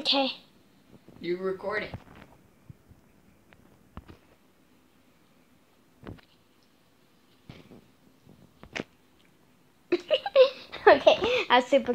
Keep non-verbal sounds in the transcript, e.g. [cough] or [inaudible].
[laughs] Okay. You recording? okay, I was super